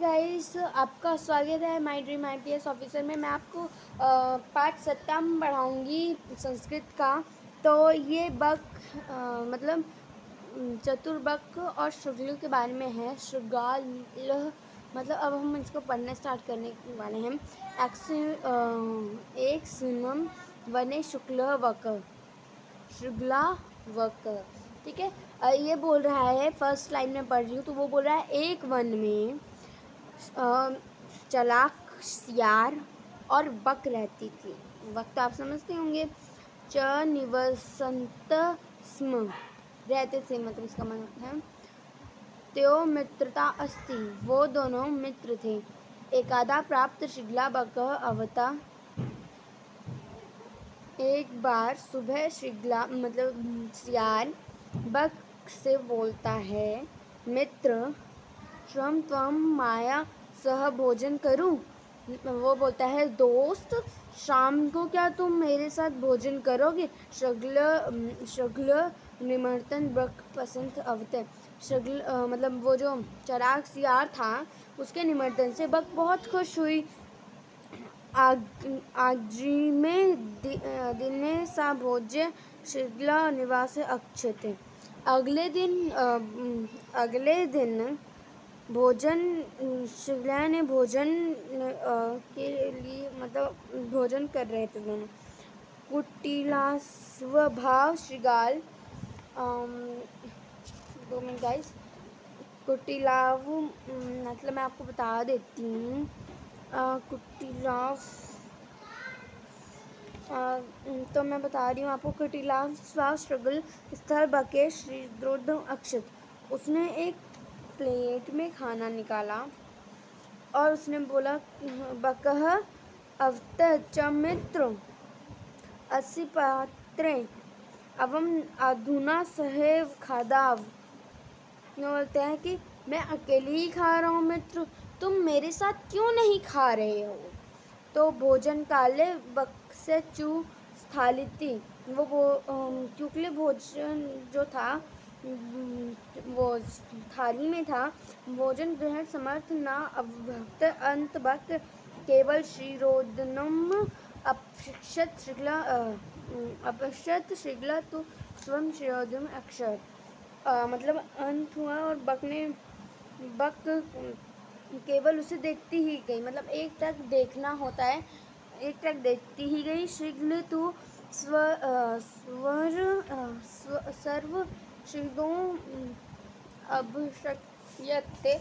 Guys आपका स्वागत है my dream I P S officer में। मैं आपको पाठ सत्ताम पढ़ाऊँगी संस्कृत का। तो ये बक अ, मतलब चतुर्बक और शुक्ल के बारे में है। शुगाल मतलब अब हम इसको पढ़ना स्टार्ट करने वाले हैं। एक्स एक सुनम वने शुक्ल वक शुक्ला वक ठीक है? ये बोल रहा है फ़र्स्ट लाइन में पढ़ रही हूँ तो वो बोल रहा है एक वन में। चलाक, सियार और बक रहती थी। वक्त आप समझते होंगे। च, निवसंत, स्म, रहते थे मतलब इसका मतलब है। त्यो, मित्रता अस्ति वो दोनों मित्र थे। एकादा प्राप्त, शिगला, बक, अवता। एक बार सुबह शिगला मतलब सियार, बक से बोलता है, मित्र श्रम त्वम माया सह भोजन करूँ? वो बोलता है दोस्त शाम को क्या तुम मेरे साथ भोजन करोगे? शगल शगल निमंत्रण बक पसंद अवतर। शगल मतलब वो जो चराग सियार था उसके निमर्तन से बक बहुत खुश हुई। आग आजी में दि, दिने सा भोज्य शिगला निवास अक्षते। अगले दिन अगले दिन भोजन शिगला ने भोजन के लिए मतलब भोजन कर रहे थे दोनों। कुटिला स्वभाव श्रृगाल दो मिनट गाइस कुटिलाव मतलब मैं आपको बता देती हूँ कुटिलाव तो मैं बता रही हूँ आपको कुटिलाव स्व स्ट्रगल स्थल बके श्री अक्षत, उसने एक प्लेट में खाना निकाला और उसने बोला, बकह अवत च मित्र असि पात्रे अवम अधुना सहेव खादाव। बोलते हैं कि, मैं अकेली ही खा रहा हूँ मित्र, तुम मेरे साथ क्यों नहीं खा रहे हो? तो भोजन काले बक से चू स्थालिती वो वो क्योंकि भोजन जो था वो थाली में था। भोजन ग्रहण समर्थ न अभक्त अंत बक केवल श्रीरोदनम अपशिक्षत श्रृगला अपश्यत श्रृगला तो स्वयं श्रीरोदम अक्षर। अ, मतलब अंत हुआ और बक ने बक केवल उसे देखती ही गई। मतलब एक टक देखना होता है एक टक देखती ही गई। श्रृगल तो स्व स्वर स्व सर्व श्रृगों अभिषक्यते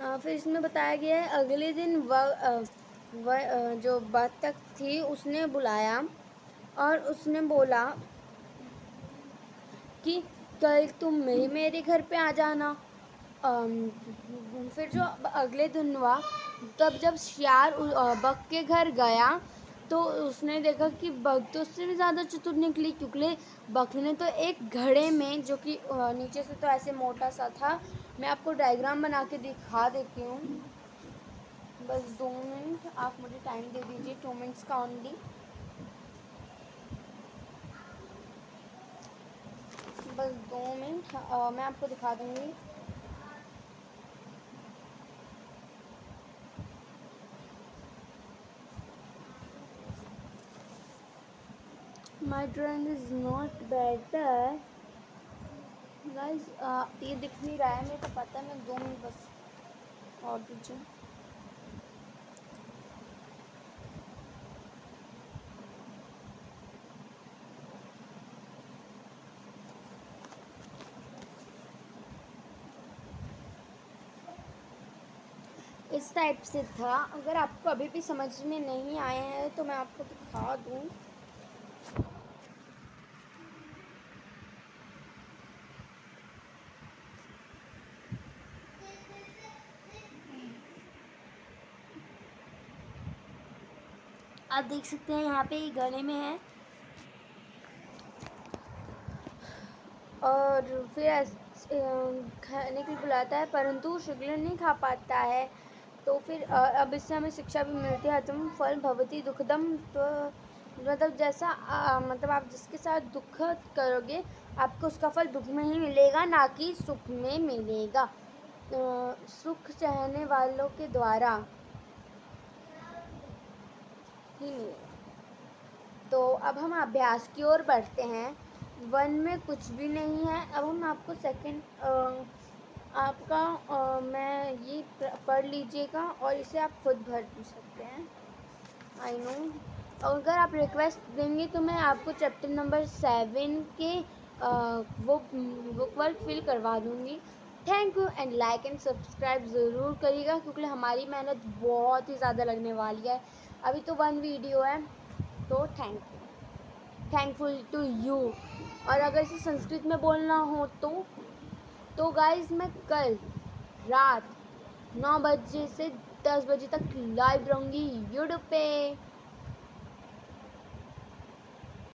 फिर इसमें बताया गया है अगले दिन व, जो बतख थी उसने बुलाया और उसने बोला कि कल तुम भी मेरे घर पे आ जाना। फिर जो अगले दिन हुआ तब जब शियार बक के घर गया तो उसने देखा कि बग तो उससे भी ज़्यादा चतुर निकली, क्योंकि बक ने तो एक घड़े में, जो कि नीचे से तो ऐसे मोटा सा था। मैं आपको डायग्राम बना के दिखा देती हूँ। बस दो मिनट, आप मुझे टाइम दे दीजिए टू मिनट्स का ऑनली बस दो मिनट मैं आपको दिखा दूँगी। My drawing is not better uh, ये दिख नहीं रहा है मेरे को पता है मैं दो मिनट बस और दीजिए। इस टाइप से था। अगर आपको अभी भी समझ में नहीं आया है तो मैं आपको दिखा दूँ। आप देख सकते हैं यहाँ पे गले में है। और फिर खाने के लिए बुलाता है परंतु शुक्ल नहीं खा पाता है। तो फिर अब इससे हमें शिक्षा भी मिलती है तुम फल भवती दुखदम तो मतलब जैसा अ, मतलब आप जिसके साथ दुख करोगे आपको उसका फल दुख में ही मिलेगा ना कि सुख में मिलेगा। सुख चाहने वालों के द्वारा। ही नहीं तो अब हम अभ्यास की ओर बढ़ते हैं। वन में कुछ भी नहीं है। अब हम आपको सेकंड आपका आ, मैं ये पढ़ लीजिएगा और इसे आप खुद भर सकते हैं। आई नो अगर आप रिक्वेस्ट देंगे तो मैं आपको चैप्टर नंबर सेवन के आ, वो बुक वर्क फिल करवा दूँगी। Thank you and like and subscribe ज़रूर करिएगा क्योंकि हमारी मेहनत बहुत ही ज़्यादा लगने वाली है। अभी तो वन वीडियो है तो thank you thankful to you और अगर इसे संस्कृत में बोलना हो तो तो गाइज़ मैं कल रात नौ बजे से दस बजे तक लाइव रहूँगी यूट्यूब पे।